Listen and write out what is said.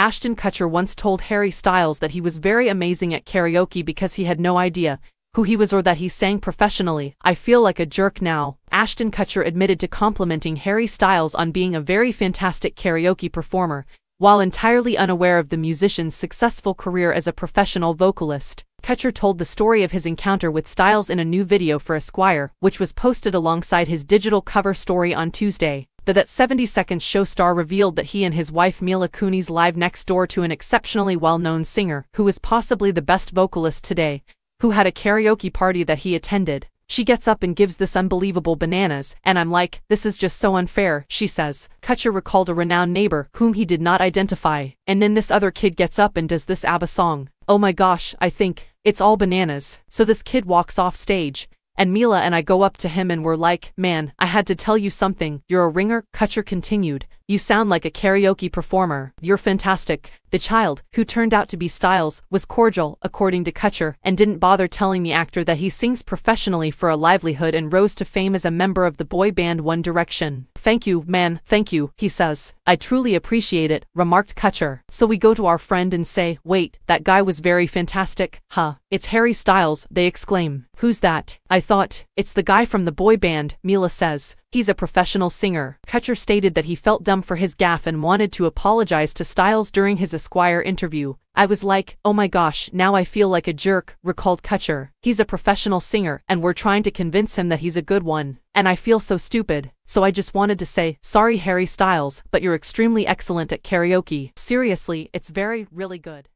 Ashton Kutcher once told Harry Styles that he was very amazing at karaoke because he had no idea who he was or that he sang professionally. I feel like a jerk now. Ashton Kutcher admitted to complimenting Harry Styles on being a very fantastic karaoke performer, while entirely unaware of the musician's successful career as a professional vocalist. Kutcher told the story of his encounter with Styles in a new video for Esquire, which was posted alongside his digital cover story on Tuesday. The That 70 Seconds show star revealed that he and his wife Mila Kunis live next door to an exceptionally well-known singer, who is possibly the best vocalist today, who had a karaoke party that he attended. She gets up and gives this unbelievable bananas, and I'm like, this is just so unfair, she says. Kutcher recalled a renowned neighbor, whom he did not identify, and then this other kid gets up and does this ABBA song. Oh my gosh, I think, it's all bananas. So this kid walks off stage, and Mila and I go up to him and we're like, man, I had to tell you something, you're a ringer, Kutcher continued. You sound like a karaoke performer. You're fantastic. The child, who turned out to be Styles, was cordial, according to Kutcher, and didn't bother telling the actor that he sings professionally for a livelihood and rose to fame as a member of the boy band One Direction. Thank you, man, thank you, he says. I truly appreciate it, remarked Kutcher. So we go to our friend and say, wait, that guy was very fantastic, huh? It's Harry Styles, they exclaim. Who's that? I thought, it's the guy from the boy band, Mila says. He's a professional singer. Kutcher stated that he felt dumb for his gaffe and wanted to apologize to Styles during his Esquire interview. I was like, oh my gosh, now I feel like a jerk, recalled Kutcher. He's a professional singer, and we're trying to convince him that he's a good one. And I feel so stupid. So I just wanted to say, sorry Harry Styles, but you're extremely excellent at karaoke. Seriously, it's very, really good.